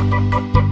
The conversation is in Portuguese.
Música